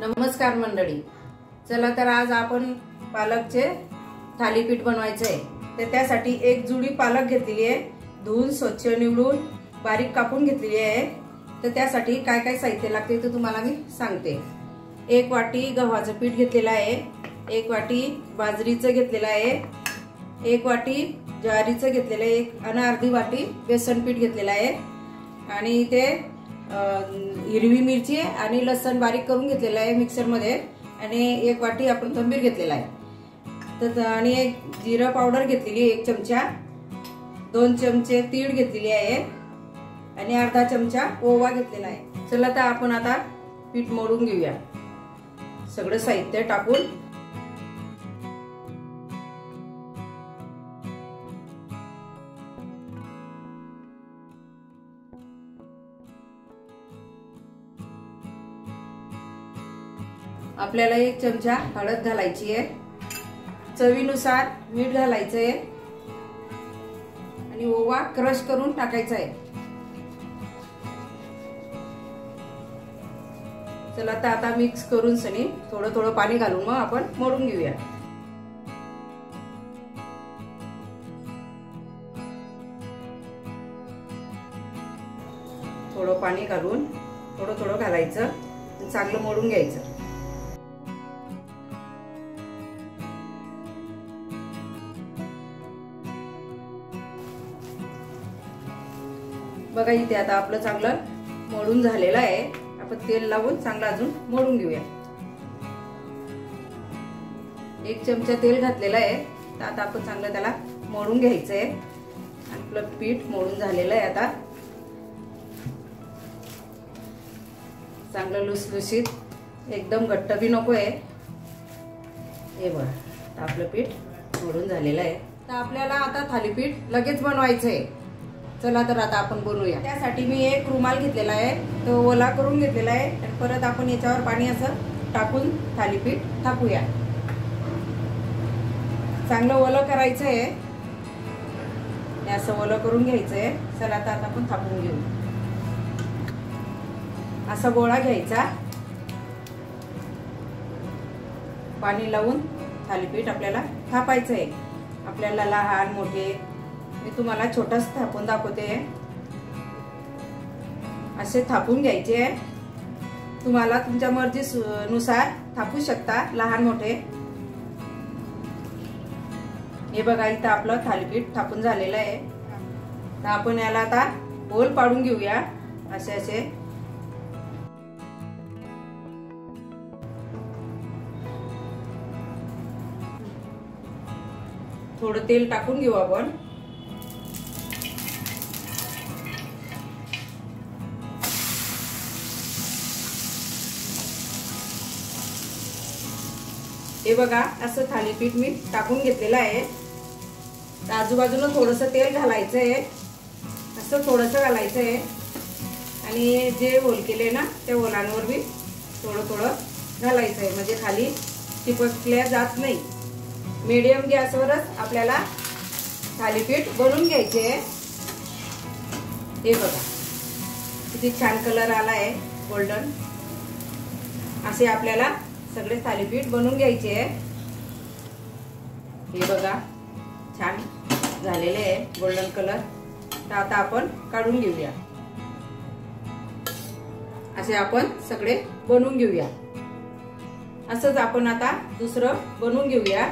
नमस्कार मंडळी. चला तर आज आपण पालकचे थालीपीठ बनवायचं आहे तर त्यासाठी एक जुडी पालक घेतलेली आहे. धुवून स्वच्छ निवडून बारीक कापून घेतलेली आहे. तर त्यासाठी काय काय साहित्य लागते ते तुम्हाला मी सांगते. एक वाटी गव्हाचं पीठ घेतलेलं आहे. एक वाटी बाजरीचं घेतलेलं आहे. एक वाटी ज्वारीचं घेतलेलं आहे. एक आणि अर्धी वाटी बेसन पीठ घेतलेलं आहे. आणि ते हिरवी मिरची आणि लसण बारीक करून घेतलेलं आहे मिक्सरमध्ये. आणि एक वाटी आपण तंबीर घेतलेला आहे. तर आणि एक जिरं पावडर घेतलेली एक चमचा. दोन चमचे तीळ घेतलेली आहे. आणि अर्धा चमचा ओवा घेतलेला आहे. चला तर आपण आता पीठ मोडून घेऊया. सगळं साहित्य टाकून आपल्याला एक चमचा हळद घालायची आहे. चवीनुसार मीठ घालायचं आहे आणि ओवा क्रश करून टाकायचा आहे चला तर आता मिक्स करून सनी थोडं थोडं पाणी घालून मग आपण मोडून घेऊया. थोडं पाणी घालून थोडं थोडं घालायचं चांगलं मोडून घ्यायचं. बघा इथे आता आपलं चांगलं मळून झालेलं आहे. आपण तेल लावून चांगलं अजून मळून घेऊया. एक चमचा तेल घातलेलं आहे. तर आता आपण चांगलं त्याला मळून घ्यायचं आहे आपलं पीठ मळून झालेलं आहे आता. चांगलं लुसलुशीत. एकदम घट्ट बी नको आहे हे बघा आपलं पीठ मोडून झालेलं आहे. तर आपल्याला आता थालीपीठ लगेच बनवायचं आहे चला तर आता आपण बनवूया त्यासाठी मी एक रुमाल घेतलेला आहे. तो ओला करून घेतलेला आहे. आणि परत आपण याच्यावर पाणी असं टाकून थालीपीठ थापूया. चांगलं ओलं करायचं आहे असं ओलं करून घ्यायचं आहे चला आता आता आपण थापून घेऊ. असा गोळा घ्यायचा. पाणी लावून थालीपीठ आपल्याला थापायचं आहे आपल्याला लहान मोठे मी तुम्हाला छोटाच थापून दाखवते. असे थापून घ्यायचे. तुम्हाला तुमच्या मर्जी नुसार थापू शकता लहान मोठे. हे बघा इथं आपलं थालीपीठ थापून झालेलं आहे. तर आपण याला आता होल पाडून घेऊया. असे असे. थोडं तेल टाकून घेऊ आपण. हे बघा असं थालीपीठ मी टाकून घेतलेलं आहे. तर आजूबाजूनं थोडंसं तेल घालायचं आहे असं थोडंसं घालायचं आहे आणि जे होल केले ना त्या ओलांवर बी थोडं थोडं घालायचं आहे म्हणजे खाली चिपकल्या जात नाही. मीडियम गॅसवरच आपल्याला थालीपीठ बनवून घ्यायचे आहे. हे बघा. किती छान कलर आला आहे गोल्डन असे आपल्याला सगळे थालीपीठ बनवून घ्यायचे हे बघा छान झालेले आहे गोल्डन कलर तर आता आपण काढून घेऊया. असे आपण सगळे बनवून घेऊया. असंच आपण आता दुसरं बनवून घेऊया.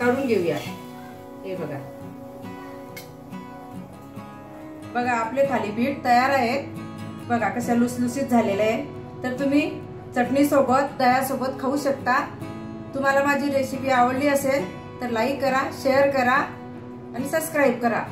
काढून घेऊया हे बघा. बघा आपले थालीपीठ तयार आहेत. बघा कशा लुसलुसीत झालेले आहे तर तुम्ही चटणी सोबत दह्यासोबत खाऊ शकता. तुम्हाला माझी रेसिपी आवडली असेल तर लाईक करा शेअर करा आणि सबस्क्राईब करा.